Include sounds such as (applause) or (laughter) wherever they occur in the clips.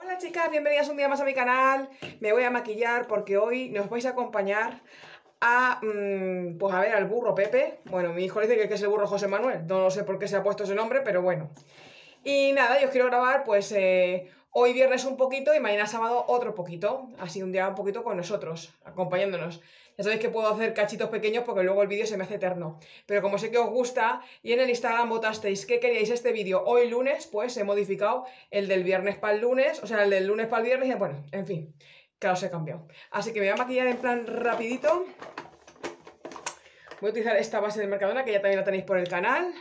Hola chicas, bienvenidas un día más a mi canal. Me voy a maquillar porque hoy nos vais a acompañar a, mm, pues a ver, al burro Pepe. Bueno, mi hijo dice que es el burro José Manuel. No sé por qué se ha puesto ese nombre, pero bueno. Y nada, yo os quiero grabar pues eh, hoy viernes un poquito y mañana sábado otro poquito. Así un día un poquito con nosotros, acompañándonos. Ya sabéis que puedo hacer cachitos pequeños porque luego el vídeo se me hace eterno. Pero como sé que os gusta y en el Instagram votasteis que queríais este vídeo hoy lunes, pues he modificado el del viernes para el lunes, o sea, el del lunes para el viernes y bueno, en fin, claro, os he cambiado. Así que me voy a maquillar en plan rapidito. Voy a utilizar esta base de Mercadona que ya también la tenéis por el canal.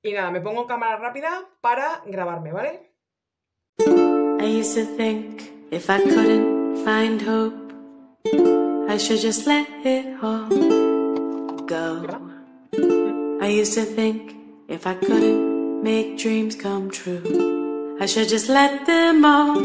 Y nada, me pongo en cámara rápida para grabarme, ¿vale? I I should just let it all go. I used to think if I couldn't make dreams come true, I should just let them all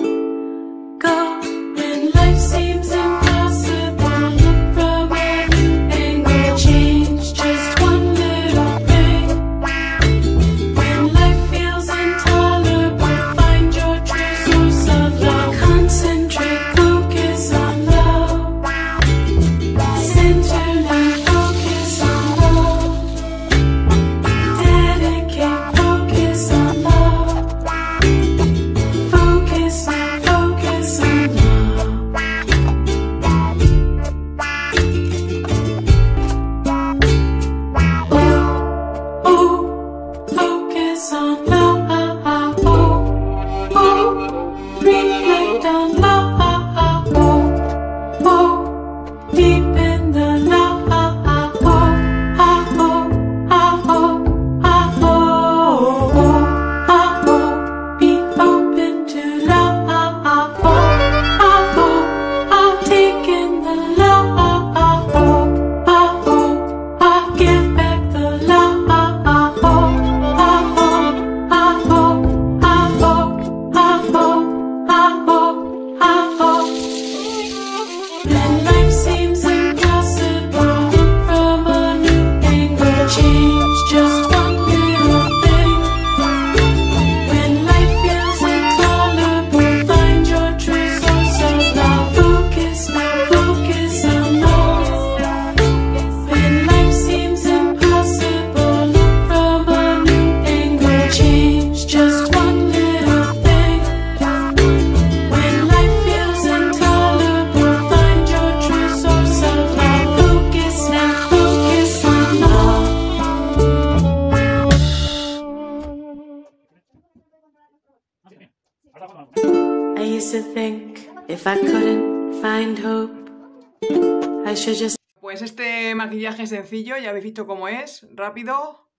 Pues este maquillaje sencillo, ya habéis visto cómo es, rápido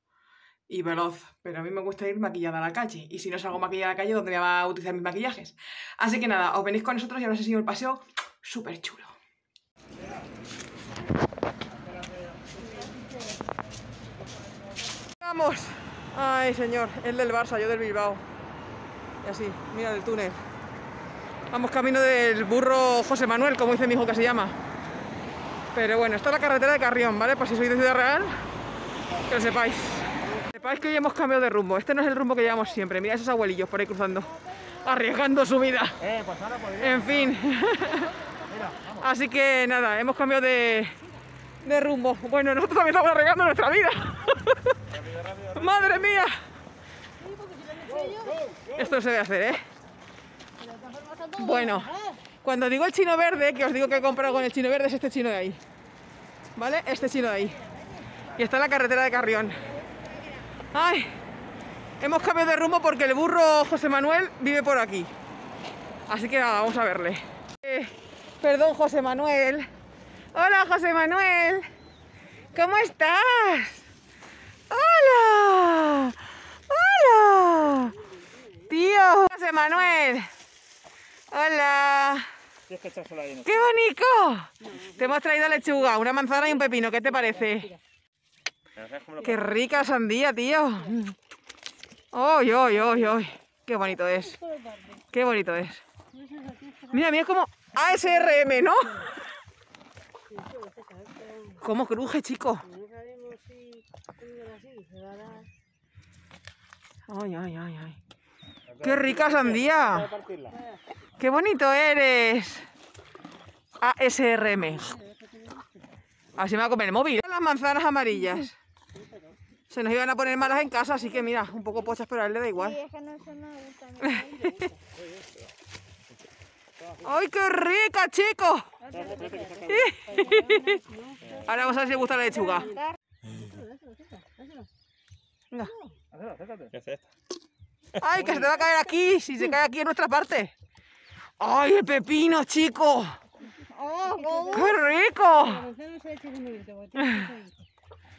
y veloz. Pero a mí me gusta ir maquillada a la calle. Y si no salgo maquillada a la calle, ¿dónde me va a utilizar mis maquillajes? Así que nada, os venís con nosotros y ahora os enseño el paseo súper chulo. ¡Vamos! Ay, señor, el del Barça, yo del Bilbao. Y así, mira el túnel. Vamos camino del burro José Manuel, como dice mi hijo que se llama. Pero bueno, esta es la carretera de Carrión, ¿vale? Por si sois de Ciudad Real, que lo sepáis. Sepáis que hoy hemos cambiado de rumbo. Este no es el rumbo que llevamos siempre. Mira esos abuelillos por ahí cruzando. Arriesgando su vida. Eh, pues ahora. En fin. Mira. Así que nada, hemos cambiado de, de rumbo. Bueno, nosotros también estamos arriesgando nuestra vida. (laughs) ¡Madre mía! Esto no se debe hacer, ¿eh? Bueno, cuando digo el chino verde, que os digo que he comprado con el chino verde, es este chino de ahí. ¿Vale? Este chino de ahí. Y está en la carretera de Carrión. ¡Ay! Hemos cambiado de rumbo porque el burro José Manuel vive por aquí. Así que nada, vamos a verle. Eh, perdón, José Manuel. Hola, José Manuel. ¿Cómo estás? ¡Hola! ¡Hola! Tío, José Manuel. Hola. ¡Qué bonito! Te hemos traído lechuga, una manzana y un pepino. ¿Qué te parece? Pero ¿sabes cómo lo ¡Qué rica sandía, tío! ¡Ay, ay, ay, ay! ¡Qué bonito es! ¡Qué bonito es! Mira, mira como ASRM, ¿no? ¿Cómo cruje, chico? Ay, ay, ay, ay. ¡Qué rica sandía! ¡Qué bonito eres! ASRM. Así me va a comer el móvil. Las manzanas amarillas. Se nos iban a poner malas en casa, así que mira, un poco pochas, pero a él le da igual. es que no, eso no me gusta. mucho. ¡Ay, qué rica, chico! (laughs) Ahora vamos a ver si le gusta la lechuga. ¡Ay, que se te va a caer aquí! Si se cae aquí en nuestra parte. ¡Ay, el pepino, chico! ¡Qué rico! Ser-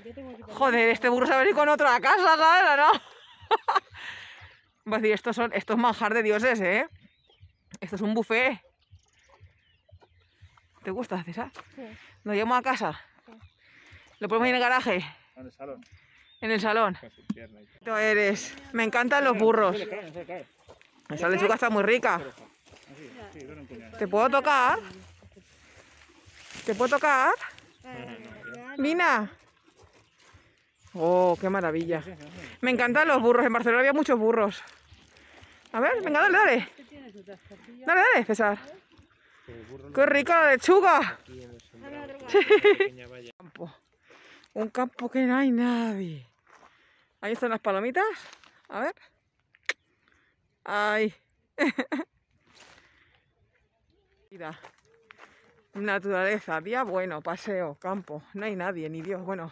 Yo tengo que Joder, este burro se va a venir con otro a casa, ¿sabes? ¿O ¿No? Va a decir, estos son, esto es manjar de dioses, ¿eh? Esto es un buffet. ¿Te gusta, César? Sí. ¿Nos llevamos a casa? ¿Lo ponemos en el garaje? En el salón. ¿En el salón? Tú eres. Me encantan los burros. Cae. Esa lechuga está muy rica. ¿Te puedo tocar? ¿Te puedo tocar? Mina. Oh, qué maravilla. Me encantan los burros. En Barcelona había muchos burros. A ver, venga, dale, dale. Dale, dale, César. Qué rica la lechuga. (laughs) Un campo que no hay nadie. Ahí están las palomitas. A ver. Ahí. (laughs) Naturaleza, día bueno, paseo, campo. No hay nadie, ni Dios. Bueno,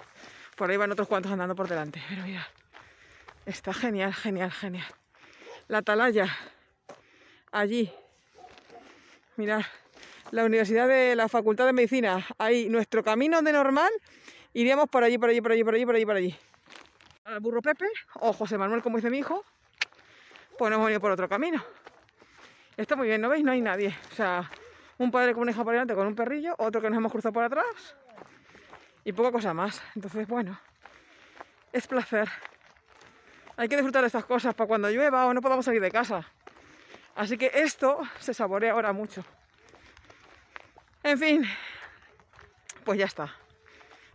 por ahí van otros cuantos andando por delante. Pero mira. Está genial, genial, genial. La atalaya. Allí. Mirad, la Universidad de la Facultad de Medicina. Ahí, nuestro camino de normal, iríamos por allí, por allí, por allí, por allí, por allí, por allí. Al burro Pepe, o José Manuel, como dice mi hijo, pues nos hemos venido por otro camino. Está muy bien, ¿no veis? No hay nadie. O sea, un padre con una hija por delante con un perrillo, otro que nos hemos cruzado por atrás y poca cosa más. Entonces, bueno, es placer. Hay que disfrutar de estas cosas para cuando llueva o no podamos salir de casa. Así que esto se saborea ahora mucho. En fin, pues ya está.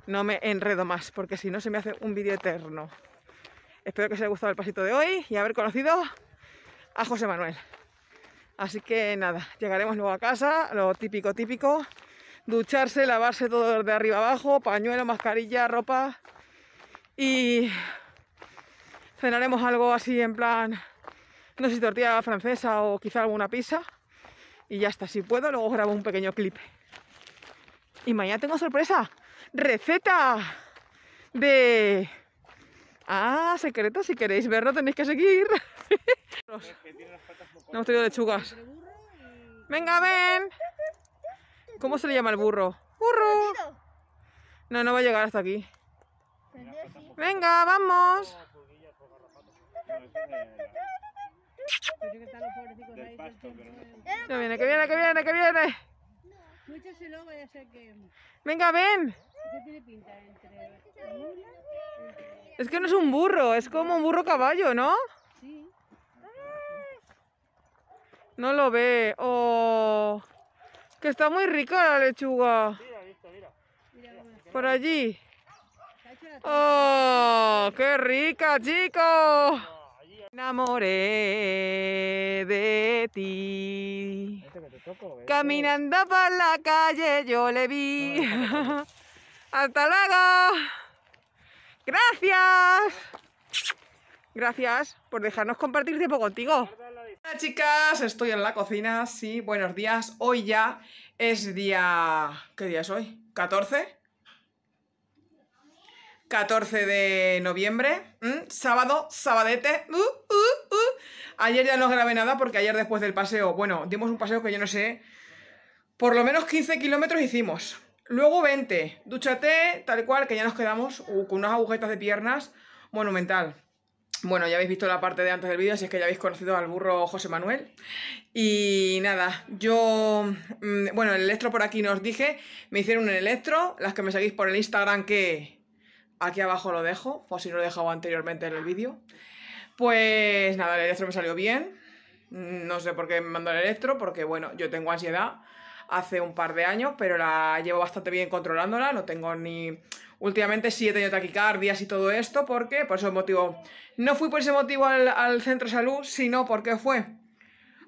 No me enredo más porque si no se me hace un vídeo eterno. Espero que os haya gustado el pasito de hoy y haber conocido a José Manuel. Así que nada, llegaremos luego a casa, lo típico, típico. Ducharse, lavarse todo de arriba abajo, pañuelo, mascarilla, ropa. Y cenaremos algo así en plan no sé si tortilla francesa o quizá alguna pizza. Y ya está, si puedo, luego grabo un pequeño clip. Y mañana tengo sorpresa. Receta de... Ah, secreto, si queréis verlo tenéis que seguir. (laughs) no hemos tenido lechugas. Venga, ven. ¿Cómo se le llama el burro? ¡Burro! No, no va a llegar hasta aquí. Venga, vamos. Que viene, que viene, que viene, que viene. Venga, ven. Es que no es un burro, es como un burro caballo, ¿no? Sí. No lo ve. Oh, que está muy rica la lechuga. Mira. Por allí. Oh, qué rica, chico. Me enamoré de ti. Este que te toco, ¿eh? Caminando por la calle yo le vi. (laughs) Hasta luego. Gracias. Gracias por dejarnos compartir tiempo contigo. Hola chicas, estoy en la cocina. Sí, buenos días. Hoy ya es día... ¿Qué día es hoy? ¿14? 14 de noviembre, ¿m? sábado, sabadete. uh, uh, uh. Ayer ya no grabé nada porque ayer después del paseo, bueno, dimos un paseo que yo no sé, por lo menos 15 kilómetros hicimos. Luego 20, dúchate, tal cual, que ya nos quedamos con unas agujetas de piernas monumental. Bueno, ya habéis visto la parte de antes del vídeo, si es que ya habéis conocido al burro José Manuel. Y nada, yo, mm, bueno, el electro por aquí nos dije, me hicieron un electro, las que me seguís por el Instagram que aquí abajo lo dejo, por si no lo he dejado anteriormente en el vídeo. Pues nada, el electro me salió bien. Mm, No sé por qué me mandó el electro, porque bueno, yo tengo ansiedad. hace un par de años, pero la llevo bastante bien controlándola, no tengo ni... Últimamente sí he tenido taquicardias y todo esto, ¿por qué? Por ese motivo. No fui por ese motivo al, centro de salud, sino porque fue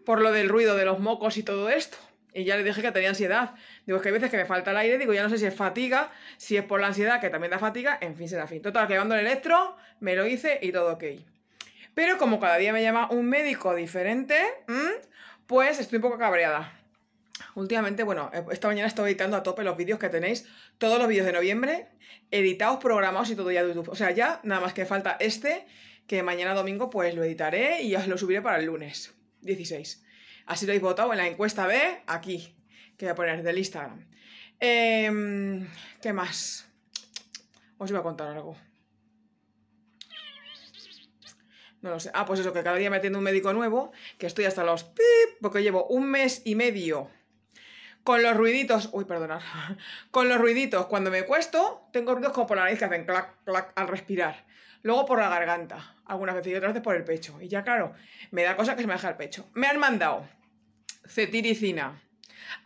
por lo del ruido de los mocos y todo esto. Y ya le dije que tenía ansiedad. Digo, es que hay veces que me falta el aire, digo, ya no sé si es fatiga, si es por la ansiedad, que también da fatiga, en fin, será fin. Total, que el electro, me lo hice y todo ok. Pero como cada día me llama un médico diferente, ¿m? pues estoy un poco cabreada. Últimamente, bueno, eh, esta mañana estoy editando a tope los vídeos que tenéis, todos los vídeos de noviembre, editados, programados y todo ya de YouTube. O sea, ya nada más que falta este, que mañana domingo pues lo editaré y os lo subiré para el lunes 16. Así lo habéis votado en la encuesta B, aquí, que voy a poner del Instagram. Em, ¿Qué más? Os iba a contar algo. No lo sé. Ah, pues eso, que cada día me atiende un médico nuevo, que estoy hasta los pip, porque llevo un mes y medio con los ruiditos. Uy, perdonad. (laughs) Con los ruiditos. Cuando me cuesto, tengo ruidos como por la nariz que hacen clac, clac al respirar. Luego por la garganta, algunas veces y otras veces por el pecho. Y ya, claro, me da cosa que se me deja el pecho. Me han mandado cetiricina,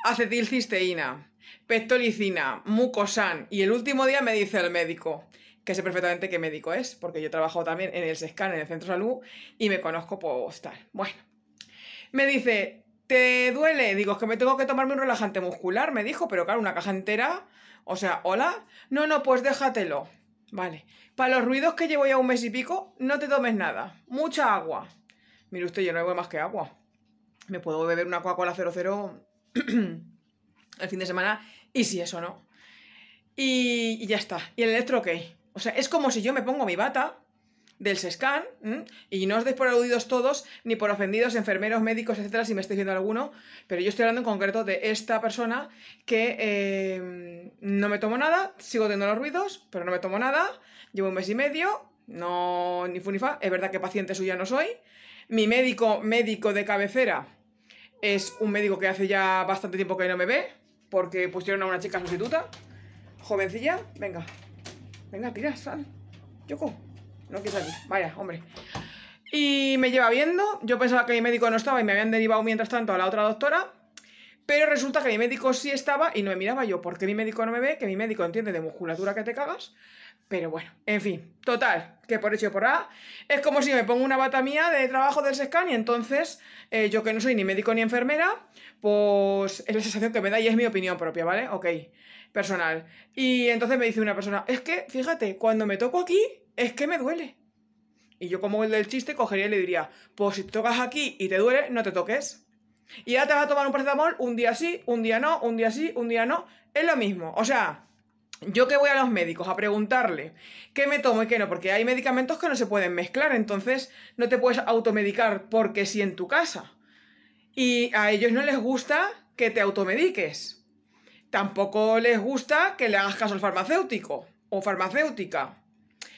acetilcisteína, pectolicina, mucosan. Y el último día me dice el médico, que sé perfectamente qué médico es, porque yo trabajo también en el SESCAN, en el centro de salud, y me conozco pues tal. Bueno, me dice, ¿te duele? Digo, es que me tengo que tomarme un relajante muscular, me dijo, pero claro, una caja entera. O sea, ¿hola? No, no, pues déjatelo. Vale. Para los ruidos que llevo ya un mes y pico, no te tomes nada. Mucha agua. Mire usted, yo no bebo más que agua. Me puedo beber una Coca-Cola 00 (clears throat) el fin de semana y si eso no. Y, y ya está. ¿Y el electro qué? O sea, es como si yo me pongo mi bata del SESCAN, y no os deis por aludidos todos, ni por ofendidos enfermeros, médicos, etcétera, si me estáis viendo alguno, pero yo estoy hablando en concreto de esta persona que eh, no me tomo nada, sigo teniendo los ruidos, pero no me tomo nada, llevo un mes y medio, no ni fu ni fa, es verdad que paciente suya no soy, mi médico, médico de cabecera, es un médico que hace ya bastante tiempo que no me ve, porque pusieron a una chica sustituta, jovencilla, venga, venga, tira, sal, Yoko. No quiero salir. Vaya, hombre. Y me lleva viendo. Yo pensaba que mi médico no estaba y me habían derivado mientras tanto a la otra doctora. Pero resulta que mi médico sí estaba y no me miraba yo. ¿Por qué mi médico no me ve? Que mi médico entiende de musculatura que te cagas. Pero bueno, en fin. Total, que por hecho por A. Es como si me pongo una bata mía de trabajo del SESCAN y entonces eh, yo que no soy ni médico ni enfermera, pues es la sensación que me da y es mi opinión propia, ¿vale? Ok, personal. Y entonces me dice una persona, es que, fíjate, cuando me toco aquí, es que me duele. Y yo como el del chiste cogería y le diría, pues si te tocas aquí y te duele, no te toques. Y ahora te vas a tomar un paracetamol un día sí, un día no, un día sí, un día no. Es lo mismo. O sea, yo que voy a los médicos a preguntarle qué me tomo y qué no, porque hay medicamentos que no se pueden mezclar, entonces no te puedes automedicar porque sí en tu casa. Y a ellos no les gusta que te automediques. Tampoco les gusta que le hagas caso al farmacéutico o farmacéutica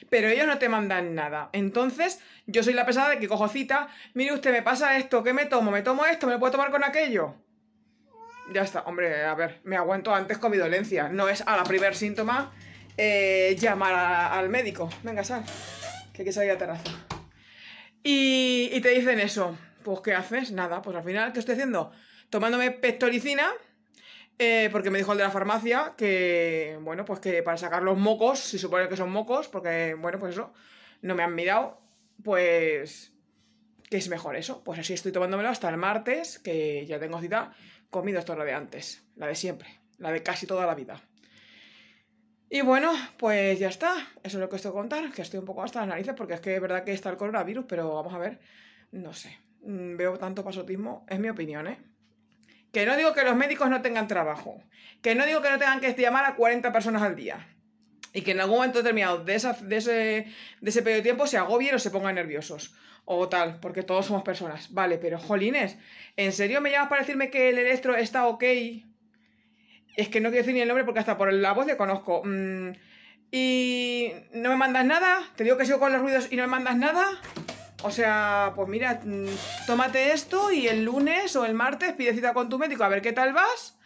pero ellos no te mandan nada. Entonces, yo soy la pesada de que cojo cita, mire usted, me pasa esto, ¿qué me tomo? ¿Me tomo esto? ¿Me lo puedo tomar con aquello? Ya está, hombre, a ver, me aguanto antes con mi dolencia. No es a la primer síntoma eh, llamar al médico. Venga, sal, que hay que salir a terraza. Y, y te dicen eso. Pues, ¿qué haces? Nada, pues al final, ¿qué estoy haciendo? Tomándome pectoricina, eh, porque me dijo el de la farmacia que, bueno, pues que para sacar los mocos, si supone que son mocos, porque, bueno, pues eso, no me han mirado, pues, que es mejor eso. Pues así estoy tomándomelo hasta el martes, que ya tengo cita, comido esto de antes, la de siempre, la de casi toda la vida. Y bueno, pues ya está, eso es lo que estoy a contar, que estoy un poco hasta las narices, porque es que es verdad que está el coronavirus, pero vamos a ver, no sé, mm, veo tanto pasotismo, es mi opinión, ¿eh? Que no digo que los médicos no tengan trabajo. Que no digo que no tengan que llamar a 40 personas al día. Y que en algún momento determinado de, ese periodo de tiempo se agobien o se pongan nerviosos. O tal, porque todos somos personas. Vale, pero jolines, ¿en serio me llamas para decirme que el electro está ok? Es que no quiero decir ni el nombre porque hasta por la voz le conozco. Mm, ¿Y no me mandas nada? ¿Te digo que sigo con los ruidos y no me mandas nada? O sea, pues mira, mm, tómate esto y el lunes o el martes pide cita con tu médico a ver qué tal vas.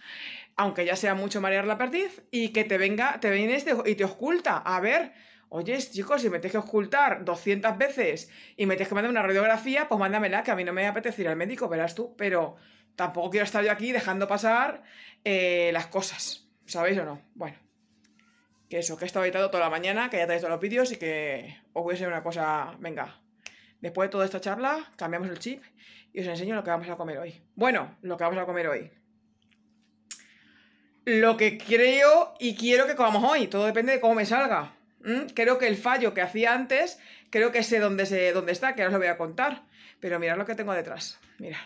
Aunque ya sea mucho marear la perdiz y que te venga, te viene este y te oculta. A ver, oye, chicos, si me tienes que ocultar 200 veces y me tienes que mandar una radiografía, pues mándamela, que a mí no me apetece ir al médico, verás tú. Pero tampoco quiero estar yo aquí dejando pasar eh, las cosas, ¿sabéis o no? Bueno, que eso, que he estado editando toda la mañana, que ya tenéis todos los vídeos y que os voy a enseñar una cosa, venga, después de toda esta charla, cambiamos el chip y os enseño lo que vamos a comer hoy. Bueno, lo que vamos a comer hoy. Lo que creo y quiero que comamos hoy, todo depende de cómo me salga. ¿m? Creo que el fallo que hacía antes, creo que sé dónde, dónde está, que ahora os lo voy a contar. Pero mirad lo que tengo detrás, mirad.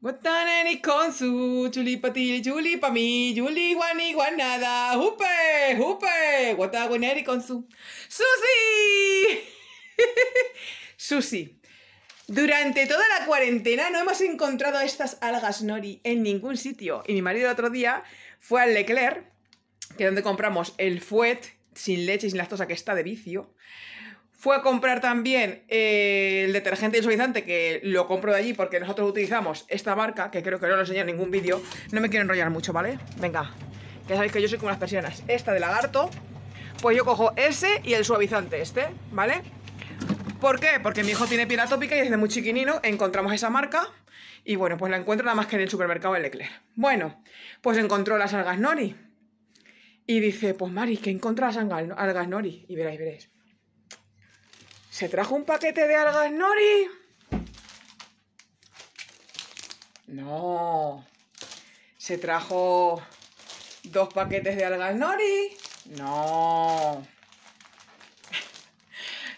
Guataneri con su chuli pa ti, chuli pa mí, chuli guani guanada, jupe, jupe, guataguaneri con su susi. (laughs) susi. Durante toda la cuarentena no hemos encontrado estas algas nori en ningún sitio. Y mi marido el otro día fue al Leclerc, que es donde compramos el fuet sin leche y sin lactosa, que está de vicio. Fue a comprar también eh, el detergente suavizante, que lo compro de allí porque nosotros utilizamos esta marca, que creo que no lo enseñé en ningún vídeo. No me quiero enrollar mucho, ¿vale? Venga, ya sabéis que yo soy como las persianas. Esta de lagarto, pues yo cojo ese y el suavizante este, ¿vale? ¿Por qué? Porque mi hijo tiene piel atópica y desde muy chiquinino encontramos esa marca y bueno, pues la encuentro nada más que en el supermercado de Leclerc. Bueno, pues encontró las algas nori y dice, pues Mari, que encontró las algas nori y veréis, veréis. Se trajo un paquete de algas nori. No. Se trajo dos paquetes de algas nori. No.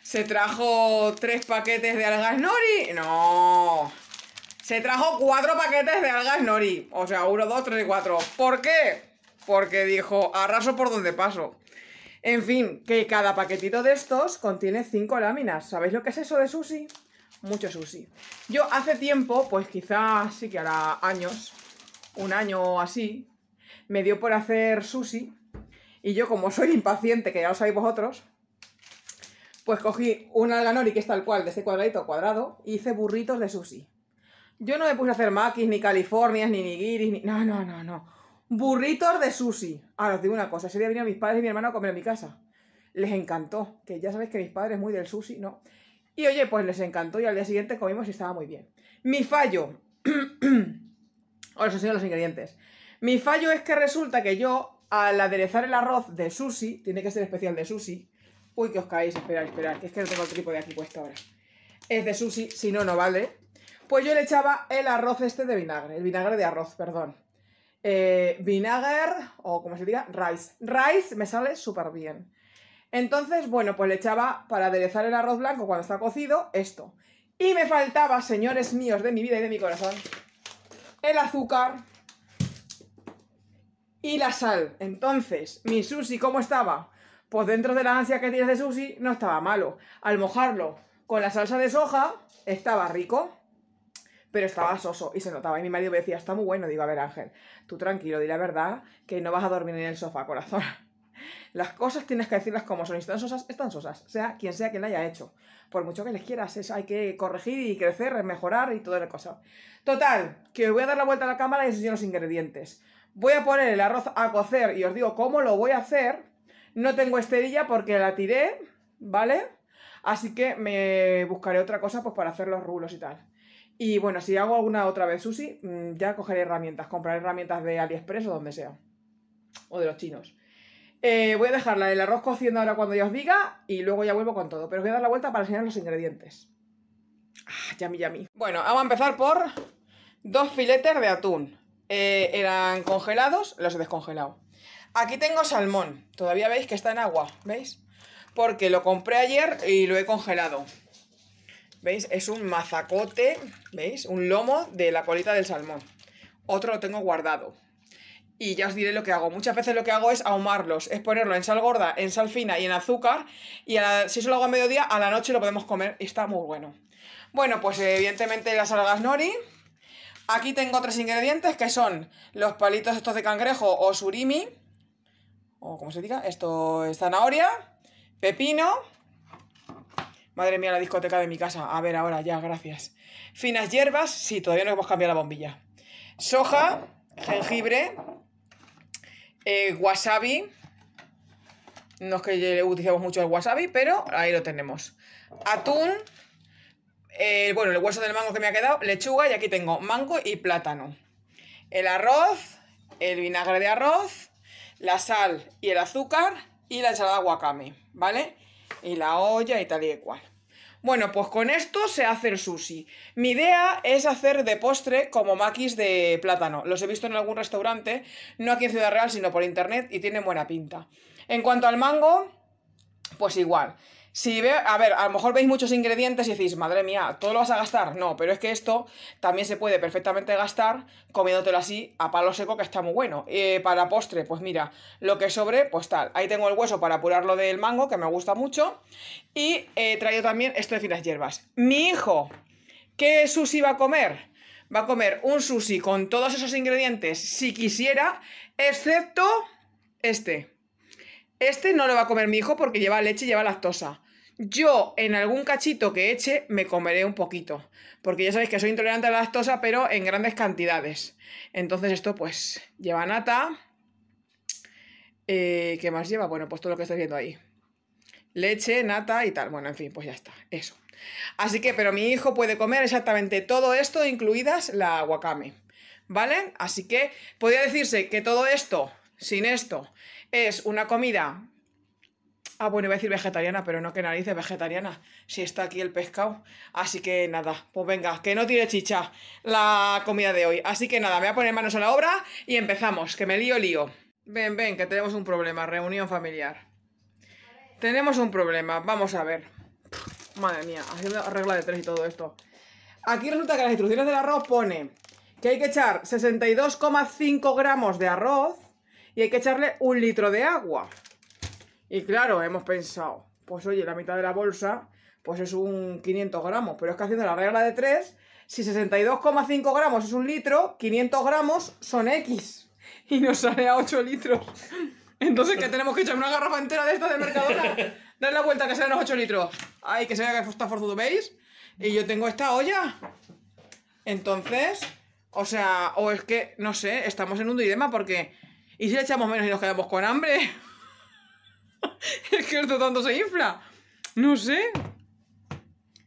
Se trajo tres paquetes de algas nori. No. Se trajo cuatro paquetes de algas nori. O sea, uno, dos, tres y cuatro. ¿Por qué? Porque dijo, arraso por donde paso. En fin, que cada paquetito de estos contiene cinco láminas. ¿Sabéis lo que es eso de sushi? Mucho sushi. Yo hace tiempo, pues quizás sí que hará años, un año o así, me dio por hacer sushi. Y yo, como soy impaciente, que ya lo sabéis vosotros, pues cogí un alga nori que es tal cual, de ese cuadradito cuadrado, y hice burritos de sushi. Yo no me puse a hacer maquis, ni californias, ni nigiris, ni... No, no, no, no. Burritos de sushi. Ahora os digo una cosa, ese día vinieron mis padres y mi hermano a comer en mi casa. Les encantó, que ya sabéis que mis padres muy del sushi, ¿no? Y oye, pues les encantó y al día siguiente comimos y estaba muy bien. Mi fallo... (clears throat) Os enseño los ingredientes. Mi fallo es que resulta que yo, al aderezar el arroz de sushi, tiene que ser especial de sushi. Uy, que os caéis, esperad, esperad, que es que no tengo el trípode aquí puesto ahora. Es de sushi, si no, no vale. Pues yo le echaba el arroz este de vinagre, el vinagre de arroz, perdón. Eh, vinagre, o como se diga, rice. Rice me sale súper bien. Entonces, bueno, pues le echaba para aderezar el arroz blanco cuando está cocido, esto. Y me faltaba, señores míos de mi vida y de mi corazón, el azúcar y la sal. Entonces, mi sushi, ¿cómo estaba? Pues dentro de la ansia que tienes de sushi, no estaba malo. Al mojarlo con la salsa de soja, estaba rico, pero estaba soso y se notaba. Y mi marido me decía, está muy bueno. Digo, a ver, Ángel, tú tranquilo, di la verdad, que no vas a dormir en el sofá, corazón. (laughs) Las cosas tienes que decirlas como son. Y están sosas, están sosas. Sea quien sea quien la haya hecho. Por mucho que les quieras, es, hay que corregir y crecer, mejorar y toda la cosa. Total, que voy a dar la vuelta a la cámara y os enseño los ingredientes. Voy a poner el arroz a cocer y os digo cómo lo voy a hacer. No tengo esterilla porque la tiré, ¿vale? Así que me buscaré otra cosa pues para hacer los rulos y tal. Y bueno, si hago alguna otra vez sushi, mm, ya cogeré herramientas. Compraré herramientas de AliExpress o donde sea. O de los chinos. Eh, voy a dejarla el arroz cociendo ahora cuando ya os diga y luego ya vuelvo con todo. Pero os voy a dar la vuelta para enseñar los ingredientes. Ah, yami, yami. Bueno, vamos a empezar por dos filetes de atún. Eh, eran congelados, los he descongelado. Aquí tengo salmón. Todavía veis que está en agua, ¿veis? Porque lo compré ayer y lo he congelado. ¿Veis? Es un mazacote, ¿veis? Un lomo de la colita del salmón. Otro lo tengo guardado. Y ya os diré lo que hago. Muchas veces lo que hago es ahumarlos, es ponerlo en sal gorda, en sal fina y en azúcar. Y si eso lo hago a mediodía, a la noche lo podemos comer y está muy bueno. Bueno, pues evidentemente las algas nori. Aquí tengo tres ingredientes que son los palitos estos de cangrejo o surimi. O como se diga, esto es zanahoria, pepino. Madre mía, la discoteca de mi casa. A ver, ahora ya, gracias. Finas hierbas, sí, todavía no hemos cambiado la bombilla. Soja, jengibre, eh, wasabi. No es que utilicemos mucho el wasabi, pero ahí lo tenemos. Atún, eh, bueno, el hueso del mango que me ha quedado, lechuga y aquí tengo mango y plátano. El arroz, el vinagre de arroz, la sal y el azúcar y la ensalada wakame, ¿vale? Y la olla y tal y cual. Bueno, pues con esto se hace el sushi. Mi idea es hacer de postre como maquis de plátano. Los he visto en algún restaurante, no aquí en Ciudad Real, sino por internet y tienen buena pinta. En cuanto al mango, pues igual. Si ve, a ver, a lo mejor veis muchos ingredientes y decís, madre mía, ¿todo lo vas a gastar? No, pero es que esto también se puede perfectamente gastar comiéndotelo así a palo seco, que está muy bueno. Eh, para postre, pues mira, lo que sobre, pues tal. Ahí tengo el hueso para apurarlo del mango, que me gusta mucho. Y he traído también esto de finas hierbas. Mi hijo, ¿qué sushi va a comer? Va a comer un sushi con todos esos ingredientes, si quisiera, excepto este. Este no lo va a comer mi hijo porque lleva leche y lleva lactosa. Yo, en algún cachito que eche, me comeré un poquito. Porque ya sabéis que soy intolerante a la lactosa, pero en grandes cantidades. Entonces esto, pues, lleva nata. Eh, ¿Qué más lleva? Bueno, pues todo lo que estáis viendo ahí. Leche, nata y tal. Bueno, en fin, pues ya está. Eso. Así que, pero mi hijo puede comer exactamente todo esto, incluidas la wakame. ¿Vale? Así que podría decirse que todo esto, sin esto, es una comida Ah, bueno, iba a decir vegetariana, pero no que narices vegetariana. Si está aquí el pescado. Así que nada, pues venga, que no tire chicha la comida de hoy. Así que nada, me voy a poner manos a la obra y empezamos, que me lío, lío. Ven, ven, que tenemos un problema, reunión familiar. Tenemos un problema, vamos a ver. Madre mía, haciendo regla de tres y todo esto. Aquí resulta que las instrucciones del arroz pone que hay que echar 62,5 gramos de arroz y hay que echarle un litro de agua. Y claro, hemos pensado, pues oye, la mitad de la bolsa, pues es un 500 gramos. Pero es que haciendo la regla de 3, si 62,5 gramos es un litro, 500 gramos son X. (laughs) Y nos sale a 8 litros. Entonces, ¿qué tenemos que echar? ¿Una garrafa entera de esta de Mercadona? Dale la vuelta que sean los 8 litros. Ay, que se vea que está forzudo, ¿veis? Y yo tengo esta olla. Entonces, o sea, o es que, no sé, estamos en un dilema porque... ¿Y si le echamos menos y nos quedamos con hambre? (laughs) es que esto tanto se infla. No sé.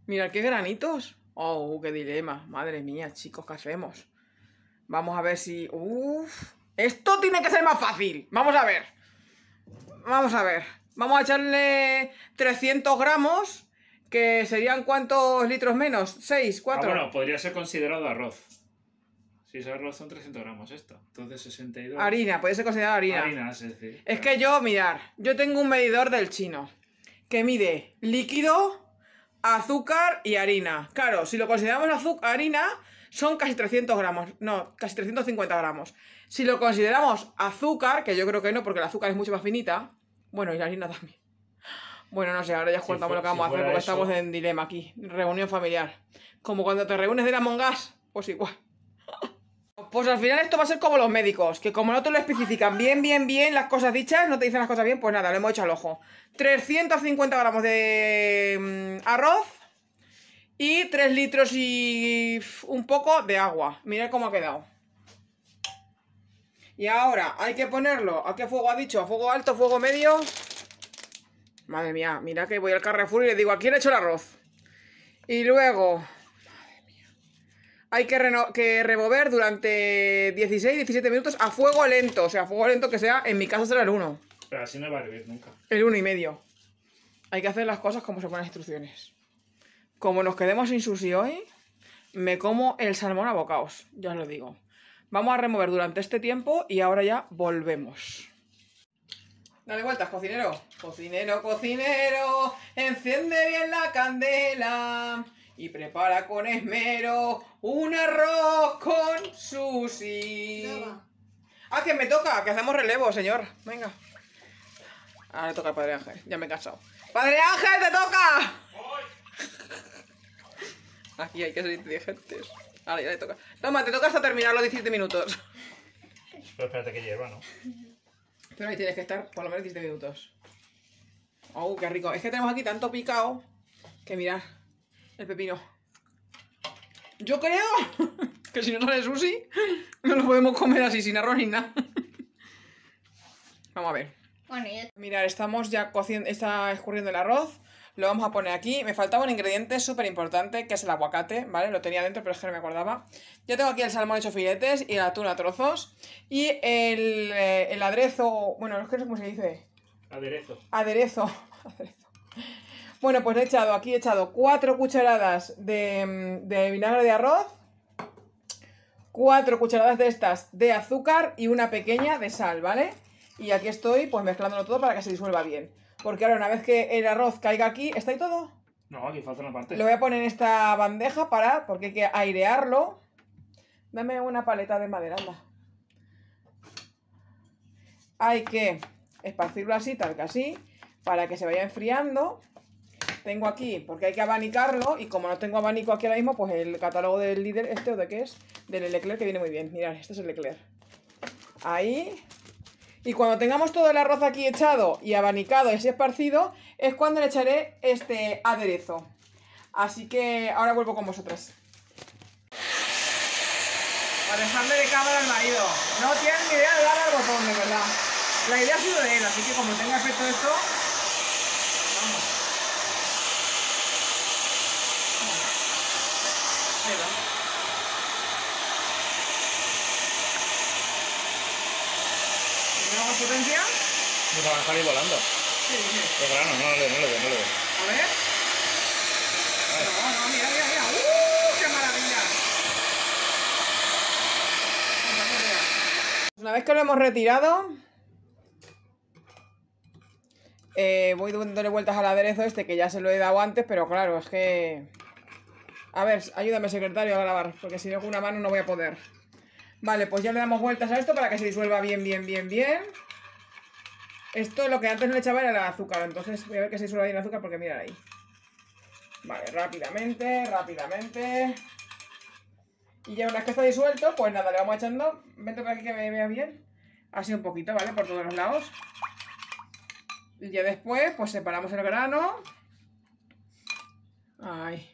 Mirad qué granitos. Oh, qué dilema. Madre mía, chicos, ¿qué hacemos? Vamos a ver si... Uf. Esto tiene que ser más fácil. Vamos a ver. Vamos a ver. Vamos a echarle 300 gramos. Que serían cuántos litros menos? ¿6? ¿4? Ah, bueno, podría ser considerado arroz. Si es arroz son 300 gramos esto. Entonces 62. Harina, puede ser considerada harina. Harina, es decir. Es que yo, mirar, yo tengo un medidor del chino que mide líquido, azúcar y harina. Claro, si lo consideramos azúcar, harina, son casi 300 gramos. No, casi 350 gramos. Si lo consideramos azúcar, que yo creo que no, porque el azúcar es mucho más finita. Bueno, y la harina también. Bueno, no sé, ahora ya os contamos lo que vamos si a hacer porque eso- estamos en dilema aquí. Reunión familiar. Como cuando te reúnes de la mongas, pues igual. Pues al final esto va a ser como los médicos, que como no te lo especifican bien, bien, bien las cosas dichas, no te dicen las cosas bien, pues nada, le hemos hecho al ojo. 350 gramos de mm, arroz y 3 litros y un poco de agua. Mirad cómo ha quedado. Y ahora hay que ponerlo, ¿a qué fuego ha dicho? ¿A fuego alto, fuego medio? Madre mía, mira que voy al Carrefour y le digo, ¿a quién he hecho el arroz? Y luego, hay que, reno- que remover durante 16-17 minutos a fuego lento. O sea, a fuego lento que sea, en mi caso será el 1. Pero así no va a hervir nunca. El 1 y medio. Hay que hacer las cosas como se ponen las instrucciones. Como nos quedemos sin sushi hoy, me como el salmón a bocaos. Ya os lo digo. Vamos a remover durante este tiempo y ahora ya volvemos. Dale vueltas, cocinero. Cocinero, cocinero, enciende bien la candela y prepara con esmero un arroz con sushi. Ah, que me toca, que hacemos relevo, señor. Venga. Ahora le toca al Padre Ángel, ya me he cansado. ¡Padre Ángel, te toca! Aquí hay que ser inteligentes. Ahora ya le toca. Toma, te toca hasta terminar los 17 minutos. Pero espérate que hierva, ¿no? Pero ahí tienes que estar por lo menos 17 minutos. ¡Oh, qué rico! Es que tenemos aquí tanto picado que mirad el pepino. Yo creo (laughs) que si no sale sushi, no lo podemos comer así, sin arroz ni nada. Vamos a ver. Bueno, ya Mirad, estamos ya cociendo, está escurriendo el arroz. Lo vamos a poner aquí. Me faltaba un ingrediente súper importante, que es el aguacate, ¿vale? Lo tenía dentro, pero es que no me acordaba. Ya tengo aquí el salmón hecho filetes y el atún a trozos. Y el, eh, el aderezo, bueno, no sé cómo se dice. Aderezo. Aderezo. (laughs) Aderezo. Bueno, pues he echado, aquí he echado 4 cucharadas de, de vinagre de arroz, 4 cucharadas de estas de azúcar y una pequeña de sal, ¿vale? Y aquí estoy pues mezclándolo todo para que se disuelva bien. Porque ahora una vez que el arroz caiga aquí, ¿está ahí todo? No, aquí falta una parte. Lo voy a poner en esta bandeja para, porque hay que airearlo. Dame una paleta de madera, anda. Hay que esparcirlo así, tal que así, para que se vaya enfriando. Tengo aquí, porque hay que abanicarlo, y como no tengo abanico aquí ahora mismo, pues el catálogo del líder, este o de qué es, del Leclerc, que viene muy bien. Mirad, este es el Leclerc. Ahí. Y cuando tengamos todo el arroz aquí echado y abanicado y así esparcido, es cuando le echaré este aderezo. Así que ahora vuelvo con vosotras. Para dejarle de cámara al marido. No tienen ni idea de dar al botón, de verdad. La idea ha sido de él, así que como tenga efecto esto... Vamos. Ahí va. ¿Tenemos más potencia? Nos van a salir volando. Sí, sí. Pero claro, no, no le ve, no le ve, no le ve. A ver. No, no, mira, mira, mira. ¡Uh! ¡Qué maravilla! Una vez que lo hemos retirado, eh, voy dándole vueltas al aderezo este que ya se lo he dado antes, pero claro, es que... A ver, ayúdame secretario a grabar, porque si no con una mano no voy a poder. Vale, pues ya le damos vueltas a esto para que se disuelva bien, bien, bien, bien. Esto lo que antes no le echaba era el azúcar, entonces voy a ver que se disuelva bien el azúcar porque mirad ahí. Vale, rápidamente, rápidamente. Y ya una vez que está disuelto, pues nada, le vamos echando. Vente para aquí que me vea bien. Así un poquito, ¿vale? Por todos los lados. Y ya después, pues separamos el grano. Ay.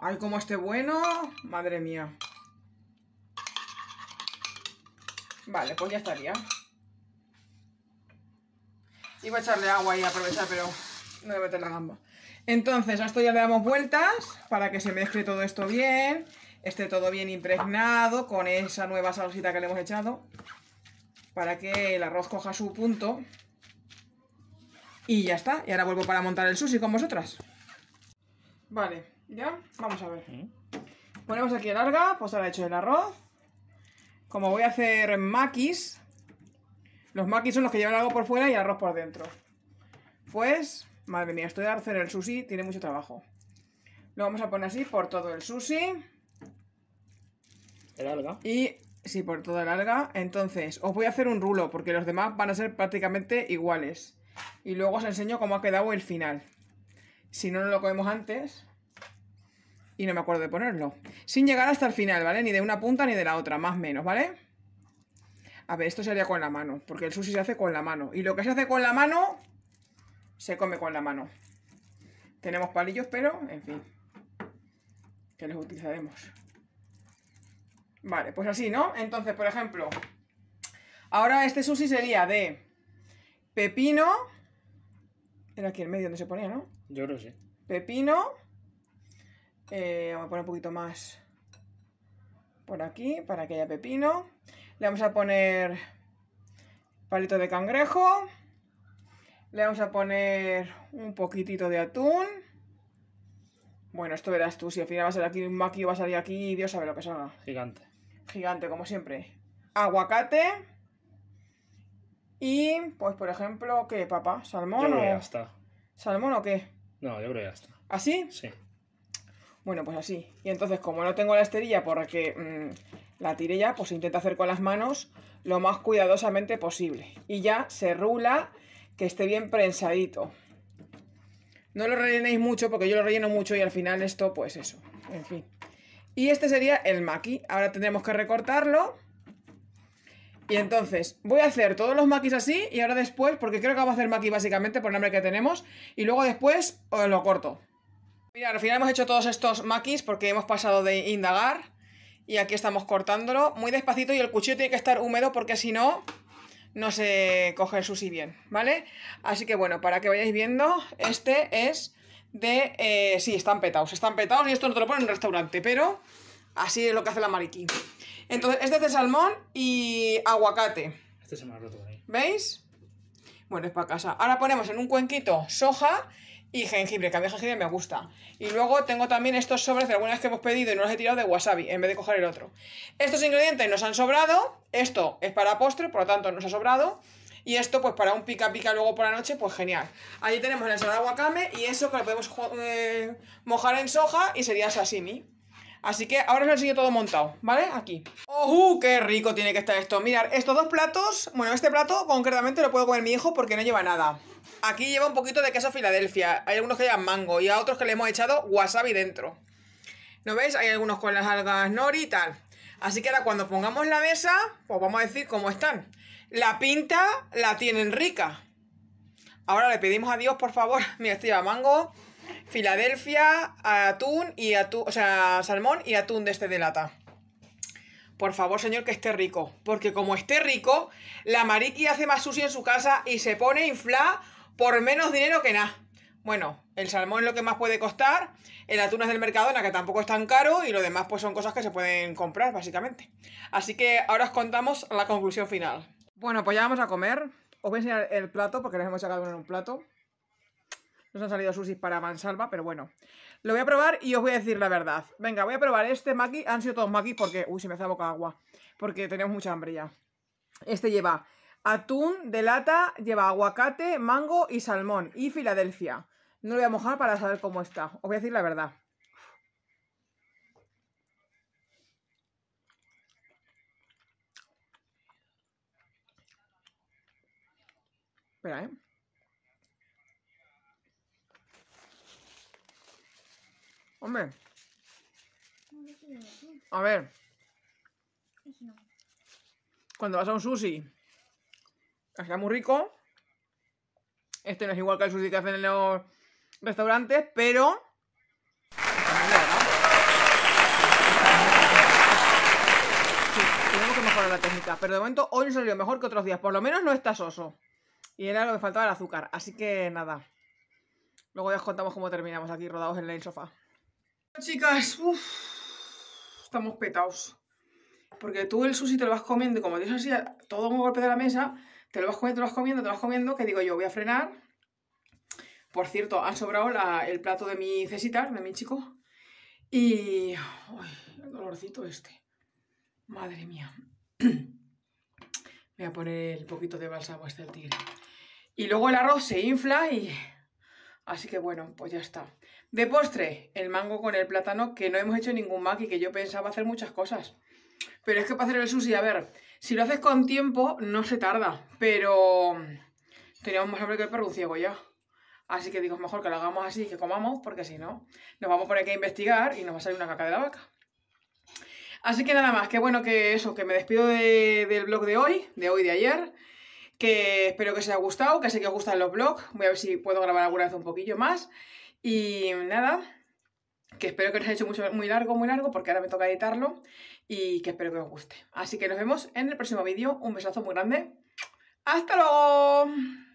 Ay, cómo esté bueno. Madre mía. Vale, pues ya estaría. Iba a echarle agua y aprovechar, pero no voy a meter la gamba. Entonces, a esto ya le damos vueltas para que se mezcle todo esto bien. Esté todo bien impregnado con esa nueva salsita que le hemos echado. Para que el arroz coja su punto. Y ya está. Y ahora vuelvo para montar el sushi con vosotras. Vale, ya. Vamos a ver. Ponemos aquí el larga, pues ahora he hecho el arroz. Como voy a hacer maquis, los maquis son los que llevan algo por fuera y arroz por dentro. Pues, madre mía, esto de hacer el sushi tiene mucho trabajo. Lo vamos a poner así por todo el sushi. El alga. Y, sí, por toda la alga. Entonces, os voy a hacer un rulo, porque los demás van a ser prácticamente iguales. Y luego os enseño cómo ha quedado el final. Si no, no lo comemos antes. Y no me acuerdo de ponerlo. Sin llegar hasta el final, ¿vale? Ni de una punta ni de la otra, más o menos, ¿vale? A ver, esto se haría con la mano, porque el sushi se hace con la mano. Y lo que se hace con la mano, se come con la mano. Tenemos palillos, pero, en fin. Que los utilizaremos. Vale, pues así, ¿no? Entonces, por ejemplo, ahora este sushi sería de pepino. Era aquí en medio donde se ponía, ¿no? Yo creo que sí. Pepino. Eh, vamos a poner un poquito más por aquí para que haya pepino. Le vamos a poner palito de cangrejo. Le vamos a poner un poquitito de atún. Bueno, esto verás tú. Si al final va a ser aquí un maqui va a salir aquí, Dios sabe lo que salga. Gigante. Gigante, como siempre. Aguacate. Y, pues, por ejemplo, ¿qué, papá? Yo ¿Salmón creo que ya o...? está. ¿Salmón o qué? No, yo creo que ya está. ¿Así? Sí. Bueno, pues así. Y entonces, como no tengo la esterilla porque mm, la tiré ya, pues intento hacer con las manos lo más cuidadosamente posible. Y ya se rula que esté bien prensadito. No lo rellenéis mucho porque yo lo relleno mucho y al final esto, pues eso. En fin. Y este sería el maqui. Ahora tendremos que recortarlo. Y entonces, voy a hacer todos los maquis así y ahora después, porque creo que vamos a hacer maqui básicamente por el hambre que tenemos, y luego después os lo corto. Mira, al final hemos hecho todos estos maquis porque hemos pasado de indagar y aquí estamos cortándolo muy despacito y el cuchillo tiene que estar húmedo porque si no, no se coge el sushi bien, ¿vale? Así que bueno, para que vayáis viendo, este es de... eh, sí, están petados, están petados y esto no te lo ponen en un restaurante, pero así es lo que hace la mariqui. Entonces, este es de salmón y aguacate. Este se me ha roto ahí. ¿Veis? Bueno, es para casa. Ahora ponemos en un cuenquito soja y jengibre, que a mí el jengibre me gusta. Y luego tengo también estos sobres de algunas que hemos pedido y no los he tirado de wasabi, en vez de coger el otro. Estos ingredientes nos han sobrado. Esto es para postre, por lo tanto nos ha sobrado. Y esto, pues para un pica pica luego por la noche, pues genial. Allí tenemos la ensalada wakame y eso que lo podemos eh, mojar en soja y sería sashimi. Así que ahora os lo enseño todo montado, ¿vale? Aquí. ¡Oh, qué rico tiene que estar esto! Mirad, estos dos platos, bueno, este plato concretamente lo puedo comer mi hijo porque no lleva nada. Aquí lleva un poquito de queso Filadelfia, hay algunos que llevan mango y a otros que le hemos echado wasabi dentro. ¿No veis? Hay algunos con las algas nori y tal. Así que ahora cuando pongamos la mesa, pues vamos a decir cómo están. La pinta la tienen rica. Ahora le pedimos a Dios, por favor. (laughs) Mira, este lleva mango, Filadelfia, atún y atún, o sea, salmón y atún de este de lata. Por favor, señor, que esté rico. Porque como esté rico, la mariqui hace más sushi en su casa y se pone a inflar por menos dinero que nada. Bueno, el salmón es lo que más puede costar, el atún es del Mercadona, que tampoco es tan caro, y lo demás pues son cosas que se pueden comprar, básicamente. Así que ahora os contamos la conclusión final. Bueno, pues ya vamos a comer. Os voy a enseñar el plato, porque les hemos sacado en un plato. Nos han salido sushis para mansalva, pero bueno. Lo voy a probar y os voy a decir la verdad. Venga, voy a probar este maki. Han sido todos makis porque... Uy, se me hace boca agua. Porque tenemos mucha hambre ya. Este lleva atún de lata, lleva aguacate, mango y salmón. Y Filadelfia. No lo voy a mojar para saber cómo está. Os voy a decir la verdad. Espera, ¿eh? Hombre, a ver, cuando vas a un sushi, está muy rico. Este no es igual que el sushi que hacen en los restaurantes, pero... Sí, tenemos que mejorar la técnica, pero de momento hoy no salió mejor que otros días, por lo menos no está soso. Y era lo que faltaba el azúcar, así que nada. Luego ya os contamos cómo terminamos aquí rodados en el sofá. Chicas, uff, estamos petados. Porque tú el sushi te lo vas comiendo como tienes así todo un golpe de la mesa, te lo vas comiendo, te lo vas comiendo, te lo vas comiendo, que digo yo, voy a frenar. Por cierto, han sobrado el plato de mi cesitas, de mi chico. Y... Uy, el dolorcito este. Madre mía. (clears throat) Voy a poner el poquito de bálsamo este del tigre. Y luego el arroz se infla y... Así que bueno, pues ya está. De postre, el mango con el plátano, que no hemos hecho ningún maki, que yo pensaba hacer muchas cosas. Pero es que para hacer el sushi, a ver, si lo haces con tiempo, no se tarda. Pero teníamos más hambre que el perro ciego ya. Así que digo, mejor que lo hagamos así, que comamos, porque si no, nos vamos a poner que investigar y nos va a salir una caca de la vaca. Así que nada más, que bueno que eso, que me despido de- del blog de hoy, de hoy de ayer. Que espero que os haya gustado, que sé que os gustan los vlogs. Voy a ver si puedo grabar alguna vez un poquillo más. Y nada, que espero que os haya hecho mucho, muy largo, muy largo, porque ahora me toca editarlo. Y que espero que os guste. Así que nos vemos en el próximo vídeo. Un besazo muy grande. ¡Hasta luego!